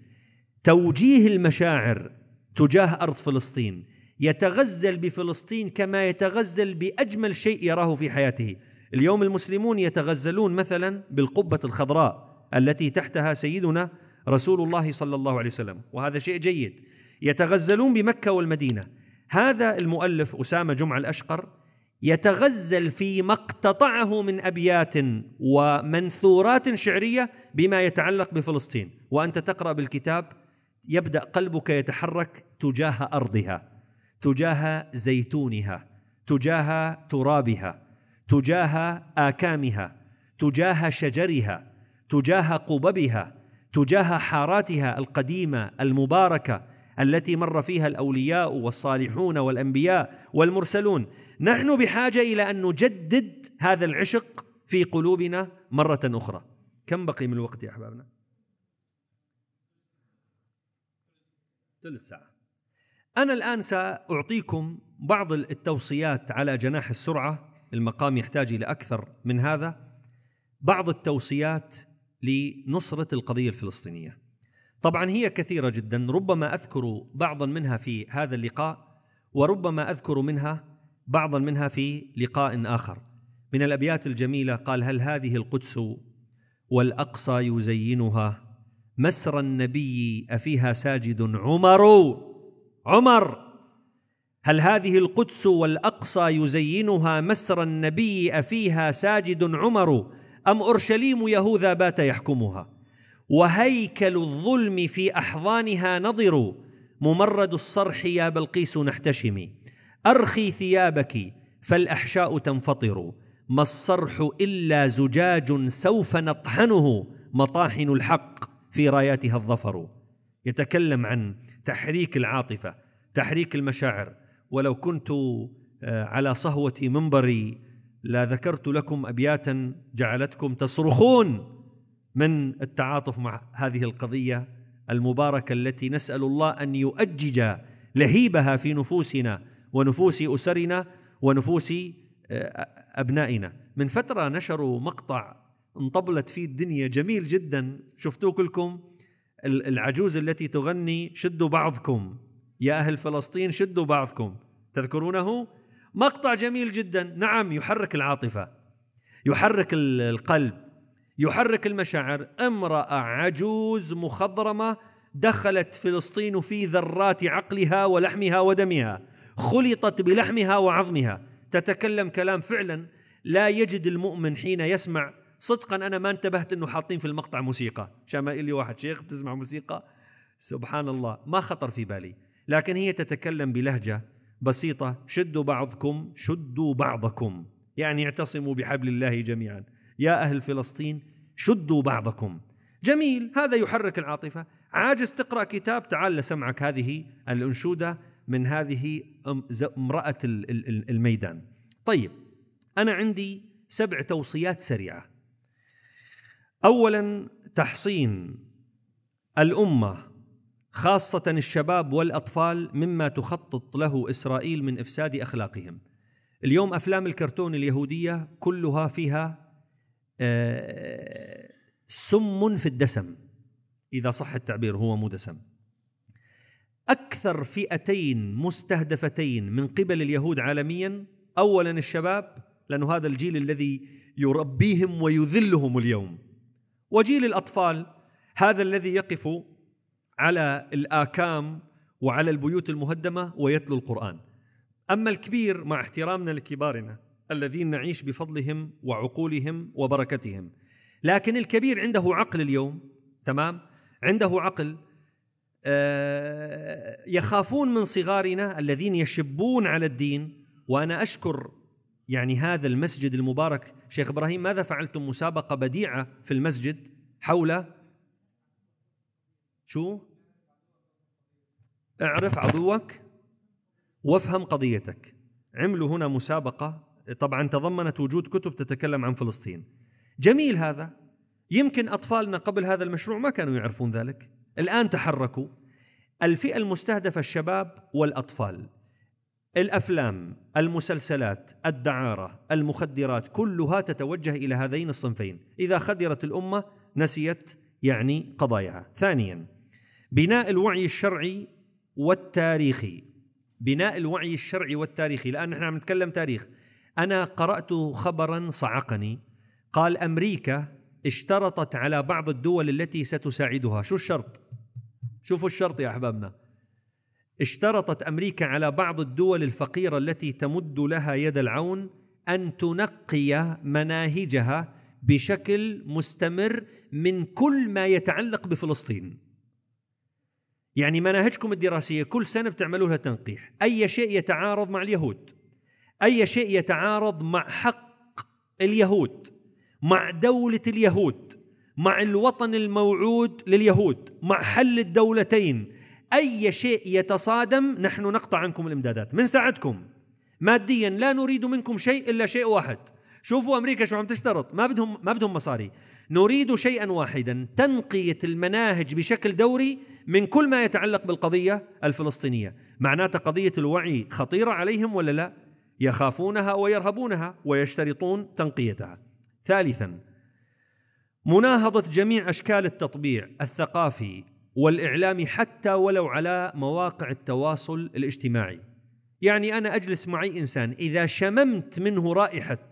توجيه المشاعر تجاه أرض فلسطين. يتغزل بفلسطين كما يتغزل بأجمل شيء يراه في حياته. اليوم المسلمون يتغزلون مثلا بالقبة الخضراء التي تحتها سيدنا رسول الله صلى الله عليه وسلم. وهذا شيء جيد. يتغزلون بمكة والمدينة. هذا المؤلف أسامة جمعة الأشقر يتغزل فيما اقتطعه من أبيات ومنثورات شعرية بما يتعلق بفلسطين. وأنت تقرأ بالكتاب يبدأ قلبك يتحرك تجاه أرضها تجاه زيتونها تجاه ترابها تجاه آكامها تجاه شجرها تجاه قببها تجاه حاراتها القديمة المباركة التي مر فيها الأولياء والصالحون والأنبياء والمرسلون. نحن بحاجة إلى أن نجدد هذا العشق في قلوبنا مرة أخرى. كم بقي من الوقت يا أحبابنا؟ ثلث ساعة. أنا الآن سأعطيكم بعض التوصيات على جناح السرعة. المقام يحتاج إلى أكثر من هذا. بعض التوصيات لنصرة القضية الفلسطينية. طبعا هي كثيرة جدا. ربما أذكر بعضا منها في هذا اللقاء وربما أذكر منها بعضا منها في لقاء آخر. من الأبيات الجميلة قال هل هذه القدس والأقصى يزينها؟ مسرى النبي أفيها ساجد عمر؟ عمر! هل هذه القدس والأقصى يزينها؟ مسرى النبي أفيها ساجد عمر؟ أم أورشليم يهوذا بات يحكمها؟ وهيكل الظلم في أحضانها نظر. ممرد الصرح يا بلقيس نحتشمي أرخي ثيابك فالأحشاء تنفطر. ما الصرح إلا زجاج سوف نطحنه. مطاحن الحق في راياتها الظفر. يتكلم عن تحريك العاطفة تحريك المشاعر. ولو كنت آه، على صهوة منبري لا ذكرت لكم أبياتا جعلتكم تصرخون. من التعاطف مع هذه القضية المباركة التي نسأل الله أن يؤجج لهيبها في نفوسنا ونفوس أسرنا ونفوس آه، أبنائنا. من فترة نشروا مقطع انطبلت فيه الدنيا جميل جدا. شفتوه كلكم؟ العجوز التي تغني شدوا بعضكم. يا أهل فلسطين شدوا بعضكم. تذكرونه؟ مقطع جميل جدا. نعم يحرك العاطفة يحرك القلب يحرك المشاعر. امرأة عجوز مخضرمة دخلت فلسطين في ذرات عقلها ولحمها ودمها خلطت بلحمها وعظمها. تتكلم كلام فعلا لا يجد المؤمن حين يسمع. صدقا أنا ما انتبهت إنه حاطين في المقطع موسيقى. عشان ما يقول لي واحد شيخ تسمع موسيقى. سبحان الله ما خطر في بالي. لكن هي تتكلم بلهجة بسيطة. شدوا بعضكم شدوا بعضكم. يعني اعتصموا بحبل الله جميعا. يا أهل فلسطين شدوا بعضكم. جميل هذا يحرك العاطفة. عاجز تقرأ كتاب تعال لسمعك هذه الأنشودة من هذه امرأة الميدان. طيب أنا عندي سبع توصيات سريعة. أولا تحصين الأمة خاصة الشباب والأطفال مما تخطط له إسرائيل من إفساد أخلاقهم. اليوم أفلام الكرتون اليهودية كلها فيها سم في الدسم إذا صح التعبير هو مو دسم. أكثر فئتين مستهدفتين من قبل اليهود عالميا أولا الشباب لأنه هذا الجيل الذي يربيهم ويذلهم اليوم. وجيل الأطفال هذا الذي يقف على الآكام وعلى البيوت المهدمة ويتلو القرآن. أما الكبير مع احترامنا لكبارنا الذين نعيش بفضلهم وعقولهم وبركتهم. لكن الكبير عنده عقل اليوم تمام؟ عنده عقل آه، يخافون من صغارنا الذين يشبون على الدين. وأنا أشكر يعني هذا المسجد المبارك. شيخ إبراهيم ماذا فعلتم؟ مسابقة بديعة في المسجد حول شو؟ اعرف عدوك وافهم قضيتك. عملوا هنا مسابقة طبعا تضمنت وجود كتب تتكلم عن فلسطين. جميل هذا. يمكن أطفالنا قبل هذا المشروع ما كانوا يعرفون ذلك. الآن تحركوا. الفئة المستهدفة الشباب والأطفال. الأفلام المسلسلات الدعارة المخدرات كلها تتوجه إلى هذين الصنفين. إذا خدرت الأمة نسيت يعني قضاياها. ثانيا بناء الوعي الشرعي والتاريخي. بناء الوعي الشرعي والتاريخي. الآن نحن عم نتكلم تاريخ. أنا قرأت خبرا صعقني. قال أمريكا اشترطت على بعض الدول التي ستساعدها. شو الشرط؟ شوفوا الشرط يا أحبابنا. اشترطت أمريكا على بعض الدول الفقيرة التي تمد لها يد العون أن تنقي مناهجها بشكل مستمر من كل ما يتعلق بفلسطين. يعني مناهجكم الدراسية كل سنة بتعملوا لها تنقيح. أي شيء يتعارض مع اليهود. أي شيء يتعارض مع حق اليهود مع دولة اليهود مع الوطن الموعود لليهود مع حل الدولتين أي شيء يتصادم نحن نقطع عنكم الإمدادات. من ساعدكم؟ ماديا لا نريد منكم شيء إلا شيء واحد. شوفوا أمريكا شو عم تشترط. ما بدهم ما بدهم مصاري. نريد شيئا واحدا تنقية المناهج بشكل دوري من كل ما يتعلق بالقضية الفلسطينية. معناتها قضية الوعي خطيرة عليهم ولا لا؟ يخافونها ويرهبونها ويشترطون تنقيتها. ثالثا مناهضة جميع أشكال التطبيع الثقافي والإعلامي حتى ولو على مواقع التواصل الاجتماعي. يعني أنا أجلس معي إنسان إذا شممت منه رائحة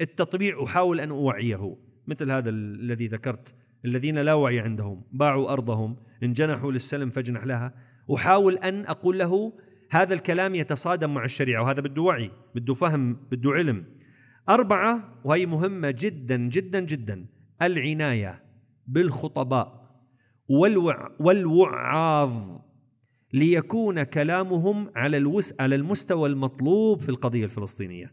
التطبيع أحاول أن أوعيه. مثل هذا الذي ذكرت الذين لا وعي عندهم باعوا أرضهم انجنحوا للسلم فاجنح لها. أحاول أن أقول له هذا الكلام يتصادم مع الشريعة وهذا بده وعي بده فهم بده علم. أربعة وهي مهمة جدا جدا جدا العناية بالخطباء والوع والوعاظ ليكون كلامهم على الوس على المستوى المطلوب في القضية الفلسطينية.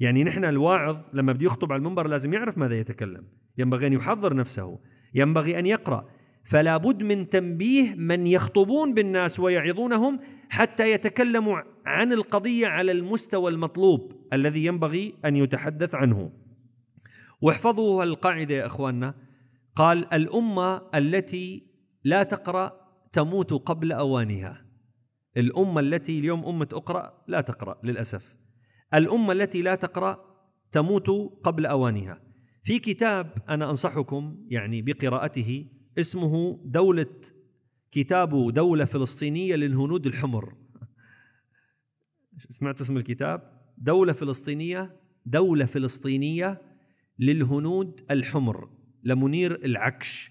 يعني نحن الواعظ لما بده يخطب على المنبر لازم يعرف ماذا يتكلم. ينبغي أن يحضر نفسه. ينبغي أن يقرأ. فلا بد من تنبيه من يخطبون بالناس ويعظونهم حتى يتكلموا عن القضية على المستوى المطلوب الذي ينبغي أن يتحدث عنه. واحفظوا القاعدة يا أخواننا. قال الأمة التي لا تقرأ تموت قبل أوانها. الأمة التي اليوم أمة أقرأ لا تقرأ للأسف. الأمة التي لا تقرأ تموت قبل أوانها. في كتاب أنا أنصحكم يعني بقراءته اسمه دولة كتاب دولة فلسطينية للهنود الحمر. سمعت اسم الكتاب؟ دولة فلسطينية دولة فلسطينية للهنود الحمر لمنير العكش.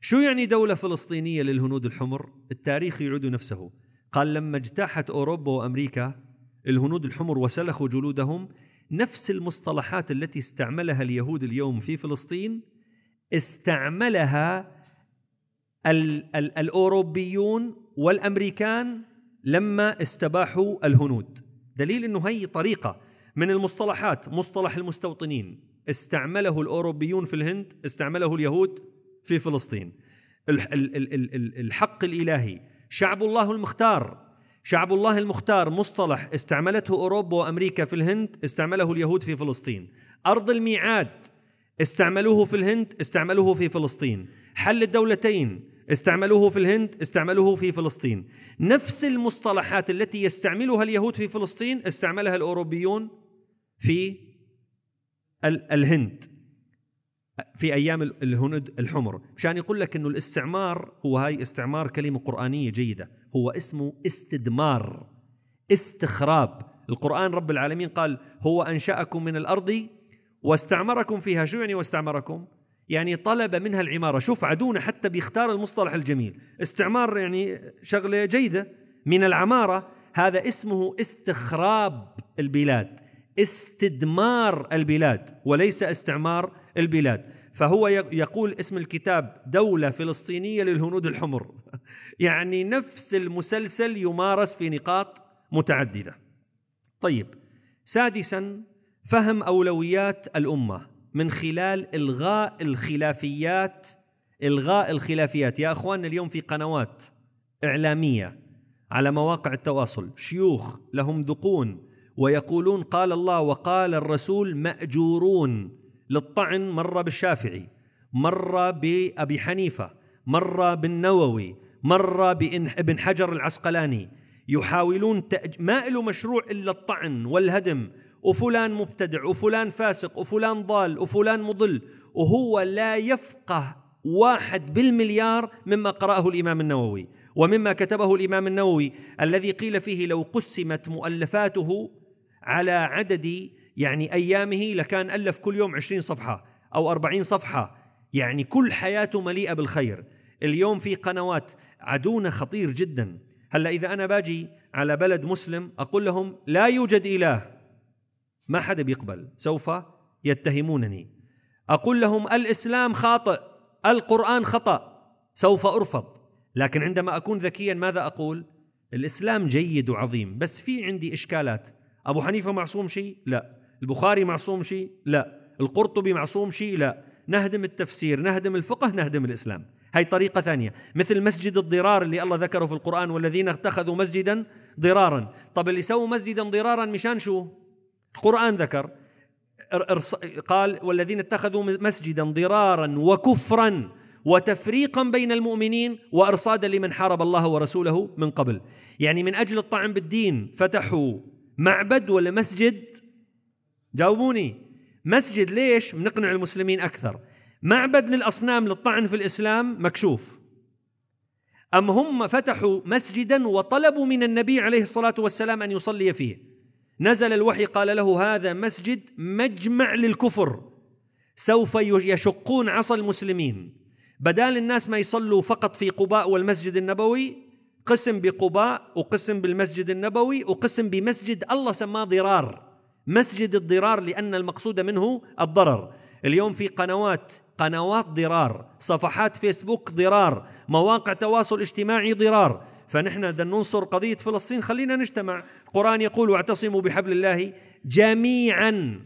شو يعني دولة فلسطينية للهنود الحمر؟ التاريخ يعود نفسه. قال لما اجتاحت أوروبا وأمريكا الهنود الحمر وسلخوا جلودهم نفس المصطلحات التي استعملها اليهود اليوم في فلسطين استعملها ال ال الأوروبيون والأمريكان لما استباحوا الهنود. دليل أنه هي طريقة من المصطلحات مصطلح المستوطنين. استعمله الأوروبيون في الهند استعمله اليهود في فلسطين. الحق الإلهي. شعب الله المختار شعب الله المختار مصطلح استعملته أوروبا وأمريكا في الهند استعمله اليهود في فلسطين. أرض الميعاد استعملوه في الهند استعملوه في فلسطين. حل الدولتين استعملوه في الهند استعملوه في فلسطين. نفس المصطلحات التي يستعملها اليهود في فلسطين استعملها الأوروبيون في الهند. في أيام الهند الحمر. مشان يقول لك أنه الاستعمار هو هاي استعمار كلمة قرآنية جيدة. هو اسمه استدمار استخراب. القرآن رب العالمين قال هو أنشأكم من الأرض واستعمركم فيها شو يعني واستعمركم؟ يعني طلب منها العمارة. شوف عدونا حتى بيختار المصطلح الجميل. استعمار يعني شغلة جيدة. من العمارة هذا اسمه استخراب البلاد. استدمار البلاد وليس استعمار البلاد. فهو يقول اسم الكتاب دولة فلسطينية للهنود الحمر. يعني نفس المسلسل يمارس في نقاط متعددة. طيب سادسا فهم أولويات الأمة من خلال إلغاء الخلافيات إلغاء الخلافيات. يا أخواننا اليوم في قنوات إعلامية على مواقع التواصل. شيوخ لهم ذقون ويقولون قال الله وقال الرسول مأجورون للطعن مرة بالشافعي مرة بأبي حنيفة مرة بالنووي مرة بابن حجر العسقلاني. يحاولون تأج... ما له مشروع إلا الطعن والهدم. وفلان مبتدع وفلان فاسق وفلان ضال وفلان مضل وهو لا يفقه واحد بالمليار مما قرأه الإمام النووي ومما كتبه الإمام النووي الذي قيل فيه لو قسمت مؤلفاته على عدد يعني أيامه لكان ألف كل يوم عشرين صفحة أو أربعين صفحة يعني كل حياته مليئة بالخير اليوم في قنوات عدونا خطير جدا هلأ إذا أنا باجي على بلد مسلم أقول لهم لا يوجد إله ما حدا بيقبل. سوف يتهمونني. أقول لهم الإسلام خاطئ القرآن خطأ سوف أرفض. لكن عندما أكون ذكيا ماذا أقول؟ الإسلام جيد وعظيم. بس في عندي إشكالات. أبو حنيفة معصوم شيء؟ لا. البخاري معصوم شيء؟ لا. القرطبي معصوم شيء؟ لا. نهدم التفسير نهدم الفقه نهدم الإسلام. هاي طريقة ثانية. مثل مسجد الضرار اللي الله ذكره في القرآن والذين اتخذوا مسجدا ضرارا. طب اللي سووا مسجدا ضرارا مشان شو؟ القرآن ذكر قال والذين اتخذوا مسجدا ضرارا وكفرا وتفريقا بين المؤمنين وإرصادا لمن حارب الله ورسوله من قبل. يعني من أجل الطعن بالدين فتحوا معبد ولا مسجد؟ جاوبوني. مسجد ليش؟ بنقنع المسلمين أكثر. معبد للأصنام للطعن في الإسلام مكشوف. أم هم فتحوا مسجدا وطلبوا من النبي عليه الصلاة والسلام أن يصلي فيه؟ نزل الوحي قال له هذا مسجد مجمع للكفر. سوف يشقون عصا المسلمين. بدال الناس ما يصلوا فقط في قباء والمسجد النبوي قسم بقباء وقسم بالمسجد النبوي وقسم بمسجد الله سماه ضرار. مسجد الضرار لأن المقصود منه الضرر. اليوم في قنوات قنوات ضرار صفحات فيسبوك ضرار مواقع تواصل اجتماعي ضرار. فنحن بدنا ننصر قضية فلسطين. خلينا نجتمع. القرآن يقول واعتصموا بحبل الله جميعا.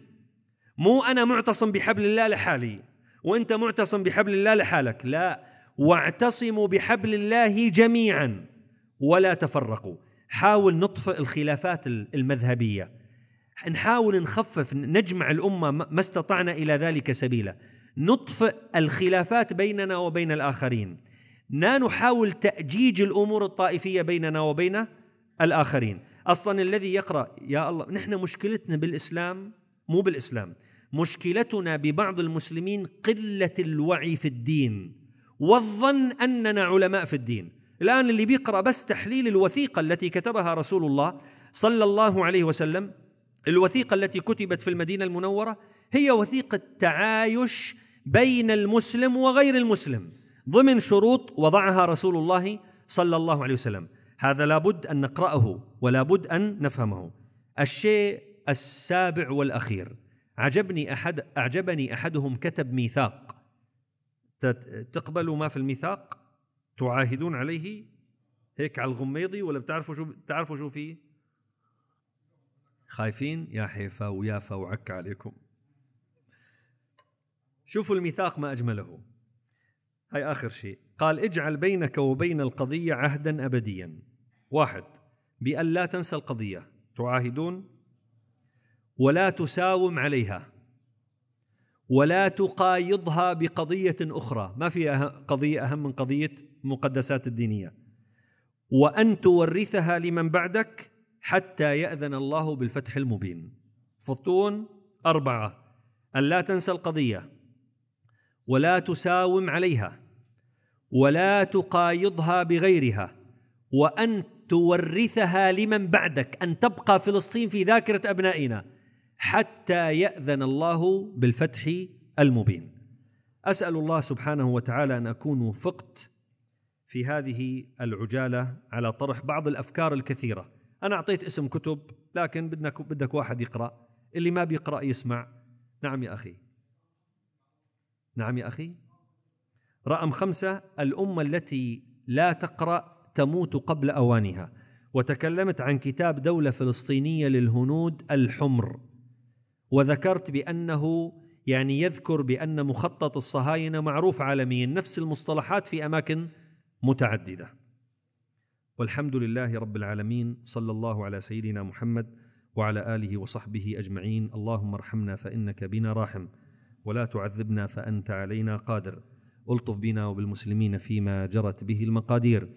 مو أنا معتصم بحبل الله لحالي وأنت معتصم بحبل الله لحالك. لا واعتصموا بحبل الله جميعا. ولا تفرقوا. حاول نطفئ الخلافات المذهبية. نحاول نخفف نجمع الأمة ما استطعنا إلى ذلك سبيلا. نطفئ الخلافات بيننا وبين الآخرين. لا نحاول تأجيج الأمور الطائفية بيننا وبين الآخرين. أصلا الذي يقرأ يا الله نحن مشكلتنا بالإسلام مو بالإسلام مشكلتنا ببعض المسلمين قلة الوعي في الدين والظن أننا علماء في الدين. الآن اللي بيقرأ بس تحليل الوثيقة التي كتبها رسول الله صلى الله عليه وسلم الوثيقة التي كتبت في المدينة المنورة هي وثيقة تعايش بين المسلم وغير المسلم. ضمن شروط وضعها رسول الله صلى الله عليه وسلم. هذا لابد أن نقرأه ولابد أن نفهمه. الشيء السابع والأخير. عجبني أحد أعجبني أحدهم كتب ميثاق. تقبلوا ما في الميثاق؟ تعاهدون عليه؟ هيك على الغميضي ولا بتعرفوا شو بتعرفوا شو فيه؟ خايفين؟ يا حيفا ويافا وعك عليكم. شوفوا الميثاق ما أجمله. هاي آخر شيء. قال اجعل بينك وبين القضية عهدا ابديا. واحد بأن لا تنسى القضية. تعاهدون. ولا تساوم عليها. ولا تقايضها بقضية أخرى. ما في قضية أهم من قضية المقدسات الدينية. وأن تورثها لمن بعدك حتى يأذن الله بالفتح المبين. فطون. أربعة أن لا تنسى القضية. ولا تساوم عليها ولا تقايضها بغيرها وأن تورثها لمن بعدك أن تبقى فلسطين في ذاكرة أبنائنا حتى يأذن الله بالفتح المبين. أسأل الله سبحانه وتعالى أن أكون وفقت في هذه العجالة على طرح بعض الأفكار الكثيرة. أنا أعطيت اسم كتب لكن بدك بدك واحد يقرأ اللي ما بيقرأ يسمع. نعم يا أخي. نعم يا أخي. رقم خمسة الأمة التي لا تقرأ تموت قبل أوانها. وتكلمت عن كتاب دولة فلسطينية للهنود الحمر. وذكرت بأنه يعني يذكر بأن مخطط الصهاينة معروف عالميا. نفس المصطلحات في أماكن متعددة. والحمد لله رب العالمين صلى الله على سيدنا محمد وعلى آله وصحبه أجمعين. اللهم ارحمنا فإنك بنا راحم. ولا تعذبنا فأنت علينا قادر. ألطف بنا وبالمسلمين فيما جرت به المقادير.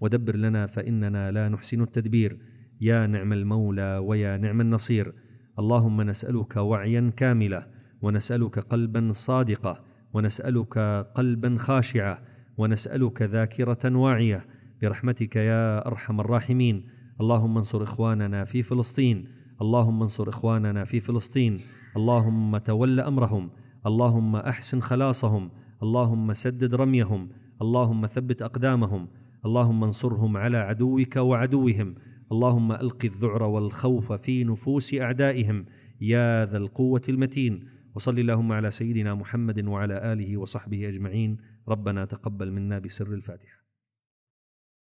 ودبر لنا فإننا لا نحسن التدبير. يا نعم المولى ويا نعم النصير. اللهم نسألك وعيا كاملا ونسألك قلبا صادقا ونسألك قلبا خاشعا ونسألك ذاكرة واعية. برحمتك يا أرحم الراحمين. اللهم انصر إخواننا في فلسطين. اللهم انصر إخواننا في فلسطين. اللهم تول أمرهم. اللهم أحسن خلاصهم اللهم سدد رميهم اللهم ثبت أقدامهم اللهم انصرهم على عدوك وعدوهم اللهم الق الذعر والخوف في نفوس أعدائهم يا ذا القوة المتين. وصل اللهم على سيدنا محمد وعلى آله وصحبه أجمعين. ربنا تقبل منا بسر الفاتحة.